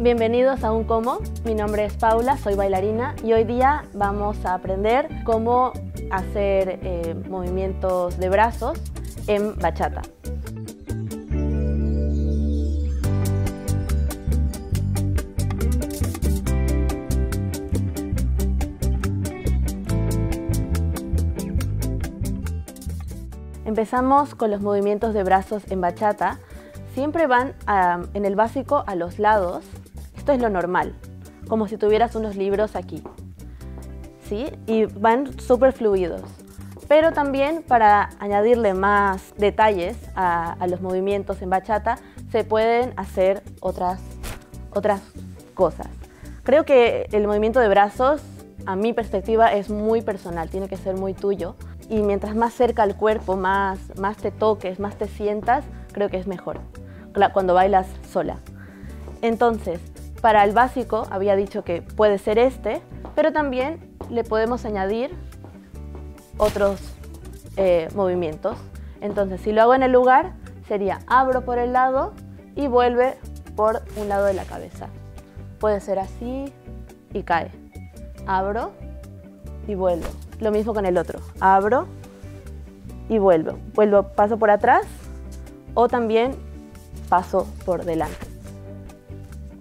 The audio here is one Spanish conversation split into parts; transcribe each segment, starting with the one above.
Bienvenidos a Un Como, mi nombre es Paula, soy bailarina y hoy día vamos a aprender cómo hacer eh, movimientos de brazos en bachata. Empezamos con los movimientos de brazos en bachata. Siempre van en el básico a los lados esto es lo normal, como si tuvieras unos libros aquí. ¿Sí? Y van súper fluidos. Pero también para añadirle más detalles a, los movimientos en bachata, se pueden hacer otras, otras cosas. Creo que el movimiento de brazos, a mi perspectiva, es muy personal, tiene que ser muy tuyo. Y mientras más cerca al cuerpo, más, más te toques, más te sientas, creo que es mejor cuando bailas sola. Entonces, para el básico había dicho que puede ser este, pero también le podemos añadir otros eh, movimientos. Entonces, si lo hago en el lugar, sería abro por el lado y vuelve por un lado de la cabeza. Puede ser así y cae. Abro y vuelvo. Lo mismo con el otro. Abro y vuelvo. Vuelvo, paso por atrás o también paso por delante.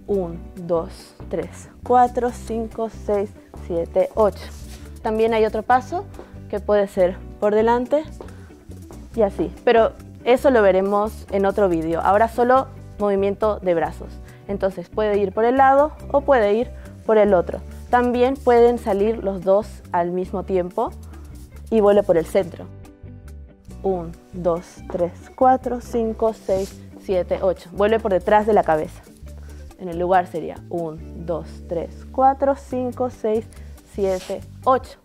1, 2, 3, 4, 5, 6, 7, 8. También hay otro paso que puede ser por delante y así. Pero eso lo veremos en otro vídeo. Ahora solo movimiento de brazos. Entonces puede ir por el lado o puede ir por el otro. También pueden salir los dos al mismo tiempo y vuelve por el centro. 1, 2, 3, 4, 5, 6, 7, 8. Vuelve por detrás de la cabeza. En el lugar sería 1, 2, 3, 4, 5, 6, 7, 8.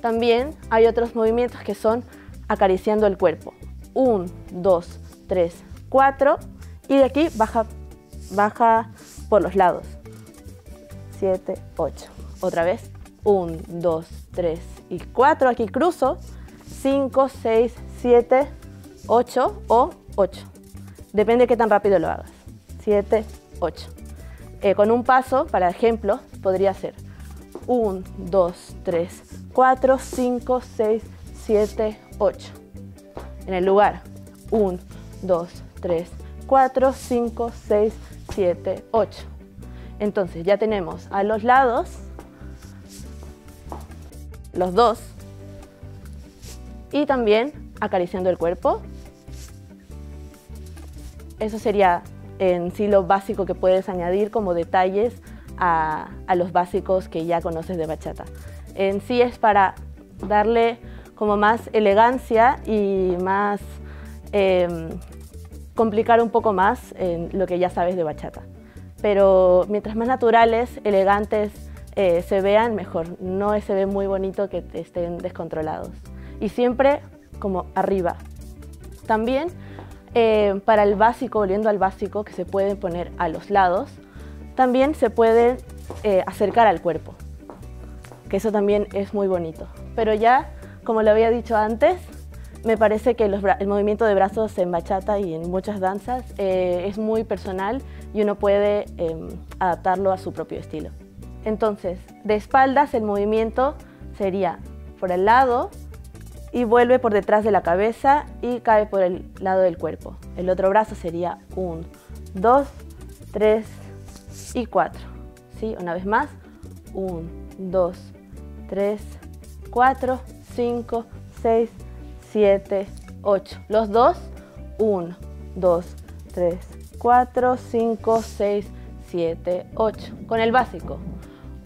También hay otros movimientos que son acariciando el cuerpo. 1, 2, 3, 4 y de aquí baja, baja por los lados. 7, 8. Otra vez. 1, 2, 3 y 4. Aquí cruzo. 5, 6, 7, 8 o 8. Depende de qué tan rápido lo hagas. 7, 8. Eh, con un paso, para ejemplo, podría ser 1, 2, 3, 4, 5, 6, 7, 8. En el lugar 1, 2, 3, 4, 5, 6, 7, 8. Entonces ya tenemos a los lados los dos y también acariciando el cuerpo. Eso sería en sí lo básico que puedes añadir como detalles a, los básicos que ya conoces de bachata. En sí es para darle como más elegancia y más em, complicar un poco más lo que ya sabes de bachata. Pero mientras más naturales, elegantes eh, se vean, mejor. No se ve muy bonito que estén descontrolados. Y siempre como arriba. También eh, para el básico, volviendo al básico, que se pueden poner a los lados, también se puede eh, acercar al cuerpo, que eso también es muy bonito. Pero ya, como lo había dicho antes, me parece que el movimiento de brazos en bachata y en muchas danzas eh, es muy personal y uno puede em, adaptarlo a su propio estilo. Entonces, de espaldas el movimiento sería por el lado, y vuelve por detrás de la cabeza y cae por el lado del cuerpo. El otro brazo sería 1, 2, 3 y 4. ¿Sí? Una vez más, 1, 2, 3, 4, 5, 6, 7, 8. Los dos, 1, 2, 3, 4, 5, 6, 7, 8. Con el básico,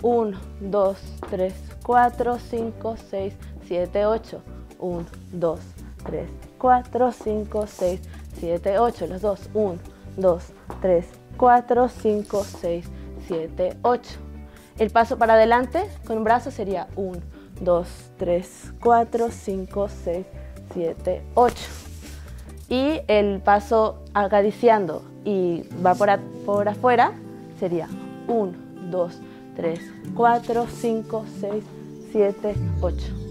1, 2, 3, 4, 5, 6, 7, 8. 1, 2, 3, 4, 5, 6, 7, 8. Los dos. 1, 2, 3, 4, 5, 6, 7, 8. El paso para adelante con un brazo sería 1, 2, 3, 4, 5, 6, 7, 8. Y el paso acariciando y va por, por afuera sería 1, 2, 3, 4, 5, 6, 7, 8.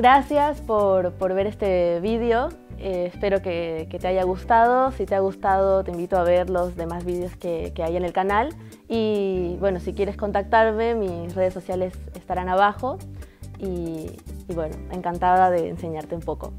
Gracias por, ver este vídeo. Eh, espero que, te haya gustado. Si te ha gustado, te invito a ver los demás vídeos que, hay en el canal. Y bueno, si quieres contactarme, mis redes sociales estarán abajo. y bueno, encantada de enseñarte un poco.